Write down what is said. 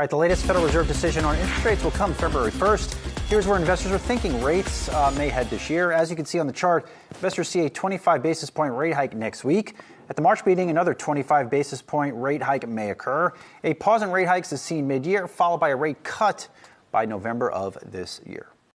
All right, the latest Federal Reserve decision on interest rates will come February 1st. Here's where investors are thinking rates uh, may head this year. As you can see on the chart, investors see a 25 basis point rate hike next week. At the March meeting, another 25 basis point rate hike may occur. A pause in rate hikes is seen mid year, followed by a rate cut by November of this year.